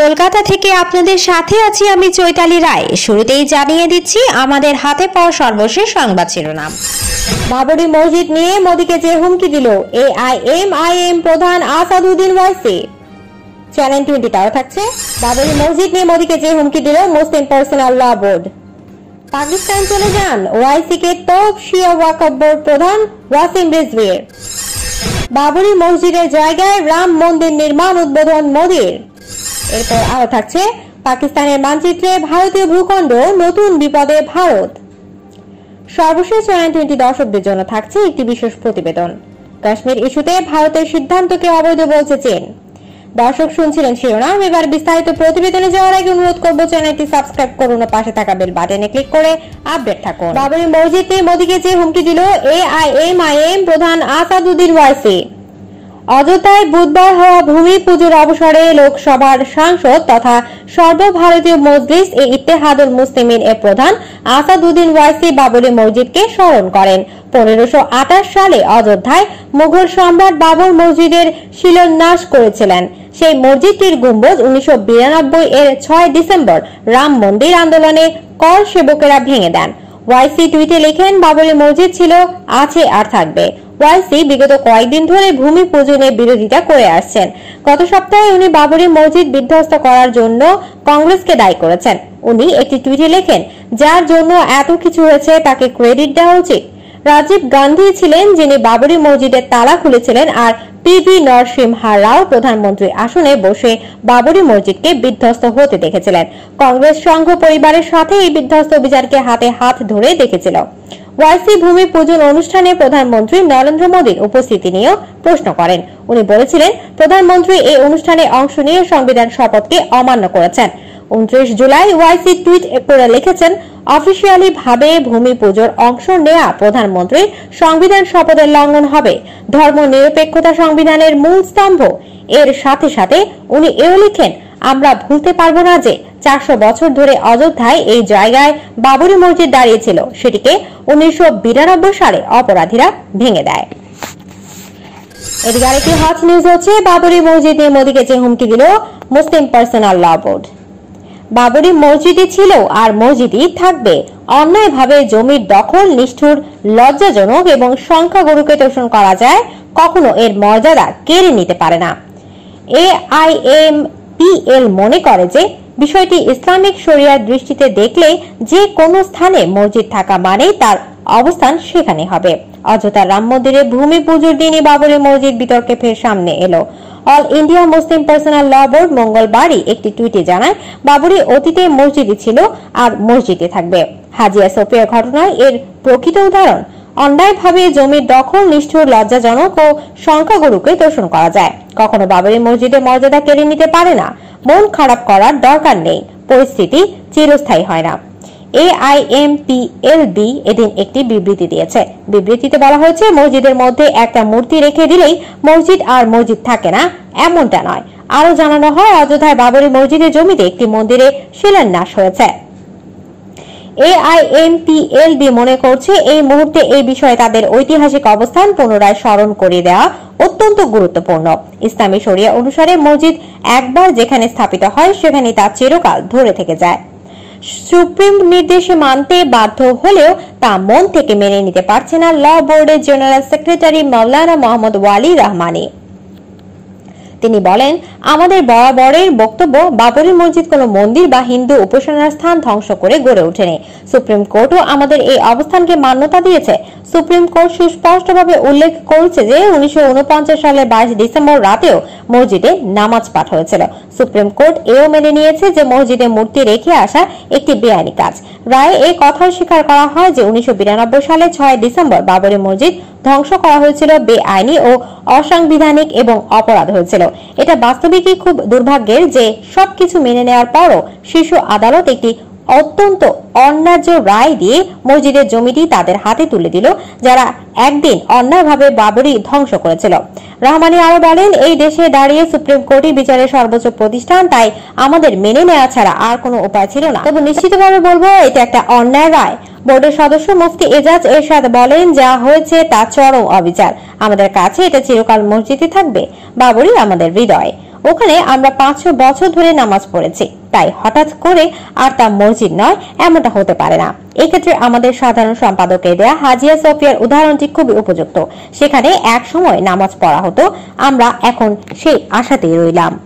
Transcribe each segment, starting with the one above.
কলকাতা থেকে আপনাদের সাথে আছি আমি চৈতালি রায়। শুরুতেই জানিয়ে দিচ্ছি, আমাদের হাতে পাওয়া সর্বশেষ সংবাদ শিরোনাম। বাবরি মসজিদ নিয়ে মোদীকে যে হুমকি দিল A I M I M প্রধান আসাদুদ্দিন ওয়াইসি। চ্যানেল টোয়েন্টি তাও থাকছে বাবরি মসজিদ নিয়ে মোদীকে যে হুমকি দিল, Muslim personal law board. Pakistan চলে যান ওয়াইসি কে তোপ শিয়া ওয়াকফ বোর্ড প্রধান ওয়াসিম রিজভির। বাবরি মসজিদের জায়গায় রাম মন্দির নির্মাণ উদ্বোধন মোদীর। এরপর আরও থাকছে পাকিস্তানের মানচিত্রে ভারতীয় ভূখণ্ড, নতুন বিপদে ভারত। সর্বশেষ চ্যানেল টোয়েন্টি দর্শকদের জন্য থাকছে একটি বিশেষ প্রতিবেদন। কাশ্মীর ইস্যুতে ভারতের সিদ্ধান্তকে অবৈধ বলছে চীন। দর্শক শুনছিলেন শিরোনাম, এবার বিস্তারিত প্রতিবেদনে যাওয়ার আগে অনুরোধ করব চ্যানেলটি সাবস্ক্রাইব করুন পাশে থাকা বেল বাটনে ক্লিক করে আপডেট থাকুন। বাবরি মসজিদ নিয়ে মোদীকে যে হুমকি দিল A I M I M প্রধান আসাদুদ্দিন ওয়াইসি। অযোধ্যায় বুধবার হওয়া ভূমি পুজোর অবসরে লোকসভার সাংসদ তথা সর্বভারতীয় মজলিস এ ইত্তেহাদুল মুসলিমিন এর প্রধান আসাদুদ্দিন ওয়াইসি বাবরি মসজিদকে স্মরণ করেন। পনেরোশো সালে অযোধ্যায় মুঘল সম্রাট বাবর মসজিদের শিলান্যাস করেছিলেন। সেই মসজিদটির গম্বুজ উনিশশো এর ছয় ডিসেম্বর রাম মন্দির আন্দোলনে কর সেবকেরা ভেঙে দেন। ওয়াইসি টুইটে লেখেন বাবরি মসজিদ ছিল, আছে আর থাকবে। ওয়াইসি বিগত কয়েকদিন ধরে ভূমি পূজনের বিরোধিতা করে আসছেন। গত সপ্তাহে উনি বাবরি মসজিদ বিধ্বস্ত করার জন্য কংগ্রেসকে দায়ী করেছেন। উনি একটি টুইটে লেখেন, যার জন্য এত কিছু হয়েছে তাকে ক্রেডিট দেওয়া উচিত। রাজীব গান্ধী ছিলেন যিনি বাবরি মসজিদের তালা খুলেছিলেন আর পিভি নরসিমহা রাও প্রধানমন্ত্রী আসনে বসে বাবরি মসজিদকে বিধ্বস্ত হতে দেখেছিলেন। কংগ্রেস সংঘ পরিবারের সাথে এই বিধ্বস্ত অভিযানকে হাতে হাত ধরে দেখেছিল। ওয়াইসি ভূমি পূজন অনুষ্ঠানে প্রধানমন্ত্রী নরেন্দ্র মোদীর উপস্থিতি নিয়েও প্রশ্ন করেন। উনি বলেছিলেন, প্রধানমন্ত্রী এই অনুষ্ঠানে অংশ নিয়ে সংবিধান শপথকে অমান্য করেছেন। উনত্রিশ জুলাই ওয়াইসি টুইট করে লিখেছেন, অফিসিয়ালি ভাবে ভূমি পুজোর অংশ নেয়া প্রধানমন্ত্রীর সংবিধান শপথের লঙ্ঘন হবে। ধর্ম নিরপেক্ষতা সংবিধানের মূল স্তম্ভ। এর সাথে সাথে উনি এও লিখেন, আমরা ভুলতে পারব না যে চারশো বছর ধরে অযোধ্যায় এই জায়গায় বাবরি মসজিদ দাঁড়িয়েছিল সেটিকে উনিশশো বিরানব্বই সালে অপরাধীরা ভেঙে দেয়। এদিকে আরেকটি হট নিউজ হচ্ছে, বাবরি মসজিদ নিয়ে মোদীকে যে হুমকি দিল, Muslim personal law board Babri মসজিদই ছিল আর মসজিদই থাকবে। অন্যায়ভাবে জমির দখল, নিষ্ঠুর, লজ্জাজনক এবং সংখ্যাগুরুকে তোষণ করা যায়, কখনো এর মর্যাদা কেড়ে নিতে পারে না। A I M P L মনে করে যে, বিষয়টি ইসলামিক শরিয়ার দৃষ্টিতে দেখলে যে কোনো স্থানে মসজিদ থাকা মানেই তার অবস্থান সেখানে হবে। অযথা রাম মন্দিরে ভূমি পুজোর দিনই বাবরি মসজিদ বিতর্কে ফের সামনে এলো। All India Muslim personal law board মঙ্গলবারই একটি টুইটে জানায়, বাবরি অতীতে মসজিদে ছিল আর মসজিদে থাকবে। হাজিয়া সোফিয়ার ঘটনায় এর প্রকৃত উদাহরণ, অন্যায়ভাবে জমির দখল, নিষ্ঠুর, লজ্জাজনক ও সংখ্যাগুরুকে দর্শন করা যায়। কখনো বাবরি মসজিদের মর্যাদা কেড়ে নিতে পারে না। মন খারাপ করার দরকার নেই। পরিস্থিতি চিরস্থায়ী হয় না। এআইএমপিএলবি এদিন একটি বিবৃতি দিয়েছে। বিবৃতিতে বলা হয়েছে, মসজিদের মধ্যে একটা মূর্তি রেখে দিলেই মসজিদ আর মসজিদ থাকে না, এমনটা নয়। আরও জানানো হয়, অযোধ্যায় বাবরি মসজিদের জমিতে একটি মন্দিরে শিলান্যাস হয়েছে। মনে করছে, এই মুহূর্তে এই বিষয়ে তাদের ঐতিহাসিক অবস্থান পুনরায় স্মরণ করে দেওয়া অত্যন্ত গুরুত্বপূর্ণ। ইসলামী শরিয়া অনুসারে মসজিদ একবার যেখানে স্থাপিত হয় সেখানে তা চিরকাল ধরে থেকে যায়। সুপ্রিম নির্দেশে মানতে বাধ্য হলেও তা মন থেকে মেনে নিতে পারছে না ল বোর্ডের জেনারেল সেক্রেটারি মৌলানা মোহাম্মদ ওয়ালি রহমানি। তিনি বলেন, আমাদের বরাবরের বক্তব্য বাবরি মসজিদ কোন মন্দির বা হিন্দু উপাসনার স্থান ধ্বংস করে গড়ে ওঠেনি। সুপ্রিম কোর্টও আমাদের এই অবস্থানকে মান্যতা দিয়েছে। সুপ্রিম কোর্ট সুস্পষ্টভাবে উল্লেখ করেছে যে উনিশশো সালের বাইশ ডিসেম্বর রাতেও মসজিদে নামাজ পাঠ হয়েছিল। সুপ্রিম কোর্ট এও মেনে নিয়েছে যে মসজিদে মূর্তি রেখে আসা একটি বেআইনি কাজ। রায়ে এই কথাও স্বীকার করা হয় যে উনিশশো বিরানব্বই সালে ছয় ডিসেম্বর বাবরি মসজিদ ধ্বংস করা হয়েছিল বেআইনি ও অসাংবিধানিক এবং অপরাধ হয়েছিল। এটা বাস্তবিকই খুব দুর্ভাগ্যের যে সবকিছু মেনে নেওয়ার পরও শীর্ষ আদালত একটি অত্যন্ত অন্যায্য রায় দিয়ে মসজিদের জমিটি তাদের হাতে তুলে দিল, যারা একদিন অন্যায়ভাবে বাবরি ধ্বংস করেছিল। রহমানি আরও বলেন, এই দেশে দাঁড়িয়ে সুপ্রিম কোর্টই বিচারের সর্বোচ্চ প্রতিষ্ঠান, তাই আমাদের মেনে নেওয়া ছাড়া আর কোনো উপায় ছিল না। তবে নিশ্চিতভাবে বলব, এটা একটা অন্যায় রায়। বোর্ডের সদস্য মুফতি এজাজ এরশাদ বলেন, যা হয়েছে তা চরম অবিচার। আমাদের কাছে এটা চিরকাল মসজিদে থাকবে। বাবরি আমাদের হৃদয়। ওখানে আমরা পাঁচশো বছর ধরে নামাজ পড়েছি। তাই হঠাৎ করে আর তা মসজিদ নয়, এমনটা হতে পারে না। এক্ষেত্রে আমাদের সাধারণ সম্পাদকের দেয়া হাজিয়া সফিয়ার উদাহরণটি খুবই উপযুক্ত। সেখানে এক সময় নামাজ পড়া হতো, আমরা এখন সেই আশাতেই রইলাম।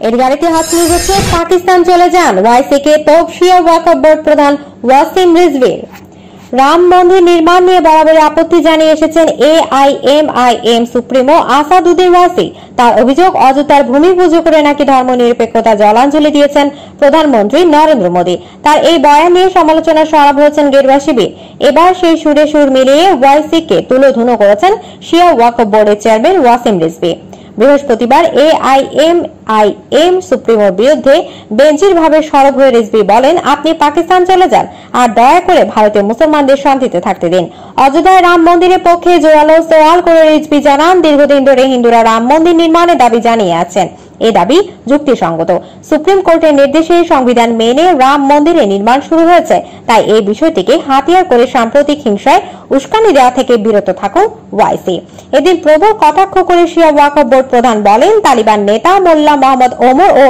এর গাড়িতে হাত নিয়ে যাচ্ছে পাকিস্তান চলে যান। ওয়াইসিকে তোপ শিয়া ওয়াকফ বোর্ড প্রধান ওয়াসিম রিজভির। রাম মন্দির নির্মাণ নিয়ে বরাবর আপত্তি জানিয়ে এসেছেন A I M I M supremo Asaduddin Owaisi. তার অভিযোগ অযোধ্যার ভূমি পুজো করে নাকি ধর্ম নিরপেক্ষতা জলাঞ্জলি দিয়েছেন প্রধানমন্ত্রী নরেন্দ্র মোদী। তার এই বয়ান নিয়ে সমালোচনা সরব হয়েছেন শিবির এবার সেই সুরে সুর মিলিয়ে ওয়াইসিকে তুলে ধুনো করেছেন শিয়া ওয়াকফ বোর্ডের চেয়ারম্যান ওয়াসিম রিজভি। বৃহস্পতিবার এআইএমআইএম সুপ্রিমোর বিরুদ্ধে বেঞ্চির ভাবে সরব হয়ে রিজভি বলেন, আপনি পাকিস্তান চলে যান আর দয়া করে ভারতীয় মুসলমানদের শান্তিতে থাকতে দিন। অযোধ্যায় রাম মন্দিরের পক্ষে জোরালো সোয়াল করে রিজভি জানান, দীর্ঘদিন ধরে হিন্দুরা রাম মন্দির নির্মাণের দাবি জানিয়ে আছেন। এ দাবি যুক্তিসঙ্গত। সুপ্রিম কোর্টের নির্দেশে সংবিধান মেনে রাম মন্দিরে নির্মাণ শুরু হয়েছে। তাই এই বিষয়টিকে হাতিয়ার করে সাম্প্রতিক হিংসায় উস্কানি দেওয়া থেকে বিরত থাকুন ওয়াইসি। এদিন প্রবল কটাক্ষ করে শিয়া ওয়াকফ বোর্ড প্রধান বলেন, তালিবান নেতা মোল্লা মোহাম্মদ ওমর ও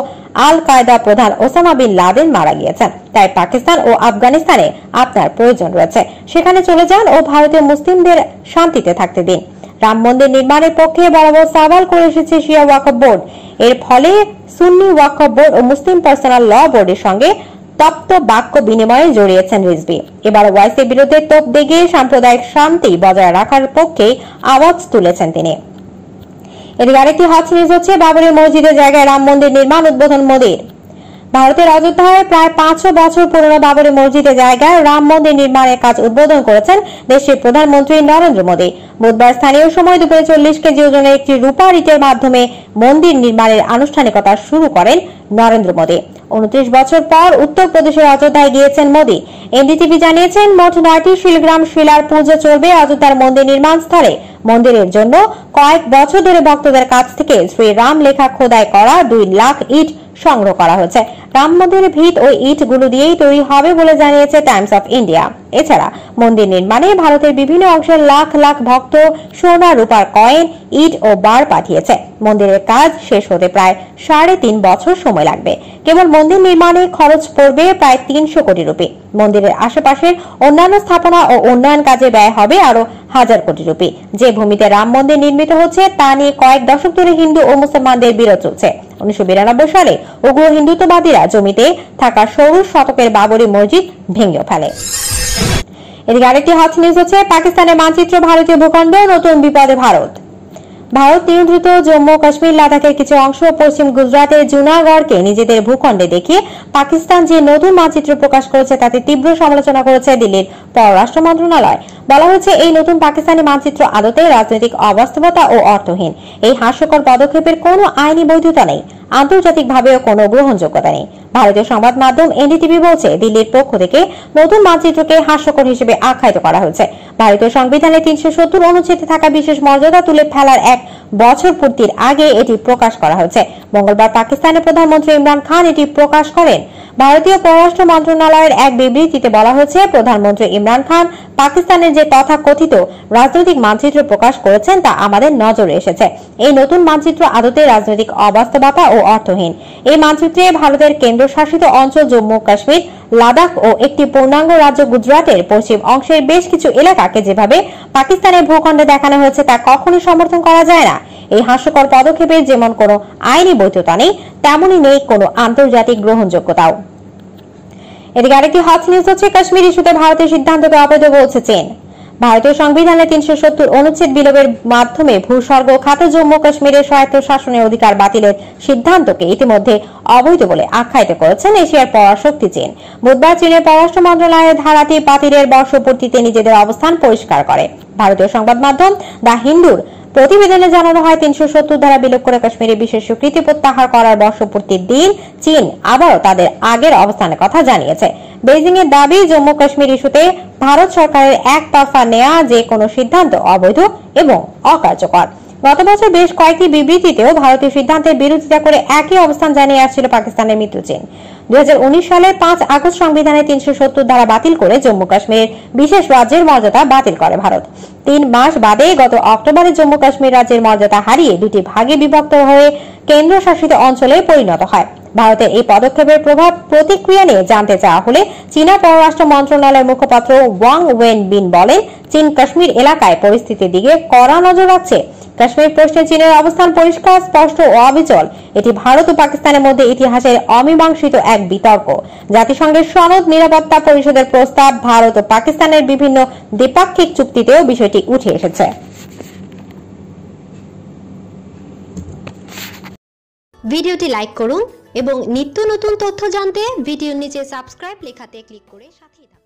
আল কায়দা প্রধান ওসামা বিন লাদেন মারা গিয়েছেন। তাই পাকিস্তান ও আফগানিস্তানে আপনার প্রয়োজন রয়েছে। সেখানে চলে যান ও ভারতীয় মুসলিমদের শান্তিতে থাকতে দিন। রাম মন্দির নির্মাণের পক্ষে বরাবর সওয়াল করে এসেছে শিয়া ওয়াকফ বোর্ড। এর ফলে সুন্নি ওয়াকফ বোর্ড ও মুসলিম পার্সোনাল ল বোর্ডের সঙ্গে তপ্ত বাক্য বিনিময়ে জড়িয়েছেন রিজবি এবার ওয়াইসির বিরুদ্ধে তোপ দেগে সাম্প্রদায়িক শান্তি বজায় রাখার পক্ষে আওয়াজ তুলেছেন তিনি। এদিকে আরেকটি হট নিউজ হচ্ছে বাবরি মসজিদের জায়গায় রাম মন্দির নির্মাণ উদ্বোধন মোদীর। ভারতের অযোধ্যায় প্রায় পাঁচশো বছর পুরনো বাবরি মসজিদের জায়গায় রাম মন্দির নির্মাণের কাজ উদ্বোধন করেছেন দেশের প্রধানমন্ত্রী নরেন্দ্র মোদী। বুধবার স্থানীয় সময় দুপুরে চল্লিশ কেজি ওজনের একটি রূপা রিটের মাধ্যমে মন্দির নির্মাণের আনুষ্ঠানিকতা শুরু করেন নরেন্দ্র মোদী। উনত্রিশ বছর পর উত্তরপ্রদেশের অযোধ্যায় গিয়েছেন মোদী। এনডিটিভি জানিয়েছেন, মোট নয়টি শিলগ্রাম শিলার পুজো চলবে অযোধ্যার মন্দির নির্মাণ স্থলে। মন্দিরের জন্য কয়েক বছর ধরে ভক্তদের কাছ থেকে শ্রীরাম লেখা খোদাই করা দুই লাখ ইট সংগ্রহ করা হয়েছে। রাম মন্দিরের ভিত ওই ইটগুলো দিয়েই তৈরি হবে বলে জানিয়েছে টাইমস অফ ইন্ডিয়া। এছাড়া মন্দির নির্মাণে ভারতের বিভিন্ন অংশের লাখ লাখ ভক্ত সোনা রূপার কয়েন, ইট ও বার পাঠিয়েছে। মন্দিরের কাজ শেষ হতে প্রায় সাড়ে তিন বছর সময় লাগবে। কেবল মন্দির নির্মাণে খরচ পড়বে প্রায় তিনশো কোটি রুপি। মন্দিরের আশেপাশের অন্যান্য স্থাপনা ও উন্নয়ন কাজে ব্যয় হবে আরও হাজার কোটি রুপি। যে ভূমিতে রাম মন্দির নির্মিত হচ্ছে, তা নিয়ে কয়েক দশক ধরে হিন্দু ও মুসলমানদের বিরোধ চলছে। উনিশশো বিরানব্বই সালে উগ্র হিন্দুত্ববাদীরা জমিতে থাকা সৌর শতকের বাবরি মসজিদ ভেঙে ফেলে। এদিকে আরেকটি হট নিউজ হচ্ছে, পাকিস্তানের মানচিত্র ভারতীয় ভূখণ্ড, নতুন বিপদে ভারত। ভারত নিয়ন্ত্রিত জম্মু কাশ্মীর লাদাখের কিছু অংশ পশ্চিম গুজরাটের জুনাগড়কে নিজেদের ভূখণ্ডে দেখিয়ে পাকিস্তান যে নতুন মানচিত্র প্রকাশ করেছে, তাতে তীব্র সমালোচনা করেছে দিল্লির পররাষ্ট্র মন্ত্রণালয়। বলা হয়েছে, এই নতুন পাকিস্তানি মানচিত্র আদতে রাজনৈতিক অবাস্তবতা ও অর্থহীন। এই হাস্যকর পদক্ষেপের কোনো আইনি বৈধতা নেই। আন্তর্জাতিকভাবেও কোনো গ্রহণযোগ্যতা নেই। ভারতীয় সংবাদ মাধ্যম এনডিটিভি বলছে, দিল্লির পক্ষ থেকে নতুন মানচিত্রকে হাস্যকর হিসেবে আখ্যায়িত করা হয়েছে। ভারতীয় সংবিধানের তিনশো সত্তর অনুচ্ছেদে থাকা বিশেষ মর্যাদা তুলে ফেলার এক বছর পূর্তির আগে এটি প্রকাশ করা হয়েছে। মঙ্গলবার পাকিস্তানের প্রধানমন্ত্রী ইমরান খান এটি প্রকাশ করেন। ভারতীয় পররাষ্ট্র মন্ত্রণালয়ের এক বিবৃতিতে বলা হয়েছে, প্রধানমন্ত্রী ইমরান খান পাকিস্তানের যে তথা কথিত রাজনৈতিক মানচিত্র প্রকাশ করেছেন তা আমাদের নজরে এসেছে। এই নতুন মানচিত্র আদতে রাজনৈতিক অবাস্তবতা ও অর্থহীন। এই মানচিত্রে ভারতের কেন্দ্রশাসিত অঞ্চল জম্মু কাশ্মীর লাদাখ ও একটি পূর্ণাঙ্গ রাজ্য গুজরাটের পশ্চিম অংশের বেশ কিছু এলাকাকে যেভাবে পাকিস্তানের ভূখণ্ডে দেখানো হয়েছে তা কখনোই সমর্থন করা যায় না। এই হাস্যকর পদক্ষেপের যেমন কোনো আইনি বৈধতা নেই, তেমনই নেই কোনো আন্তর্জাতিক গ্রহণযোগ্যতাও। এদিকে আরেকটি হট নিউজ হচ্ছে, কাশ্মীর ইস্যুতে ভারতের সিদ্ধান্তকে অবৈধ বলছে চীন। ভারতীয় সংবিধানে তিনশো সত্তর অনুচ্ছেদ বিলোপের মাধ্যমে ভূস্বর্গ খাতে জম্মু কাশ্মীরের স্বায়ত্ত শাসনের অধিকার বাতিলের সিদ্ধান্তকে ইতিমধ্যে অবৈধ বলে আখ্যায়িত করেছেন এশিয়ার পরাশক্তি চীন। বুধবার চীনের পররাষ্ট্র মন্ত্রণালয়ের ধারাটি বাতিলের বর্ষপূর্তিতে নিজেদের অবস্থান পরিষ্কার করে। ভারতীয় সংবাদ মাধ্যম দ্য হিন্দুর প্রতিবেদনে জানানো হয়, তিনশো সত্তর ধারা বিলোপ করে কাশ্মীরে বিশেষ স্বীকৃতি প্রত্যাহার করার বর্ষপূর্তির দিন, চীন আবারও তাদের আগের অবস্থানের কথা জানিয়েছে। বেজিং এর দাবি জম্মু কাশ্মীর ইস্যুতে ভারত সরকারের এক তরফা নেওয়া যে কোনো সিদ্ধান্ত অবৈধ এবং অকার্যকর। গত বছর বেশ কয়েকটি বিবৃতিতেও ভারতীয় সিদ্ধান্তের বিরোধিতা করে একই অবস্থান জানিয়ে আসছিল পাকিস্তানের মিত্র চীন। দুই সালের পাঁচ আগস্ট সংবিধানের তিনশো সত্তর ধারা বাতিল করে জম্মু কাশ্মীরের বিশেষ রাজ্যের মর্যাদা বাতিল করে ভারত। তিন মাস বাদে গত অক্টোবরে জম্মু কাশ্মীর রাজ্যের মর্যাদা হারিয়ে দুটি ভাগে বিভক্ত হয়ে কেন্দ্রশাসিত অঞ্চলে পরিণত হয়। ভারতের এই পদক্ষেপের প্রভাব প্রতিক্রিয়া নিয়ে জানতে চাওয়া হলে চীনা পররাষ্ট্র মন্ত্রণালয়ের মুখপাত্র ওয়াং ওয়েন বিন বলেন চীন কাশ্মীর এলাকায় পরিস্থিতির দিকে কড়া নজর রাখছে কাশ্মীর প্রশ্নে চীনের অবস্থান পরিষ্কার, স্পষ্ট ও অবিচল। এটি ভারত ও পাকিস্তানের মধ্যে ইতিহাসের অমীমাংসিত এক বিতর্ক। জাতিসংঘের সনদ নিরাপত্তা পরিষদের প্রস্তাব ভারত ও পাকিস্তানের বিভিন্ন দ্বিপাক্ষিক চুক্তিতেও বিষয়টি উঠে এসেছে। ভিডিওটি লাইক করুন এবং নিত্য নতুন তথ্য জানতে ভিডিওর নিচে সাবস্ক্রাইব লেখাতে ক্লিক করে থাকুন।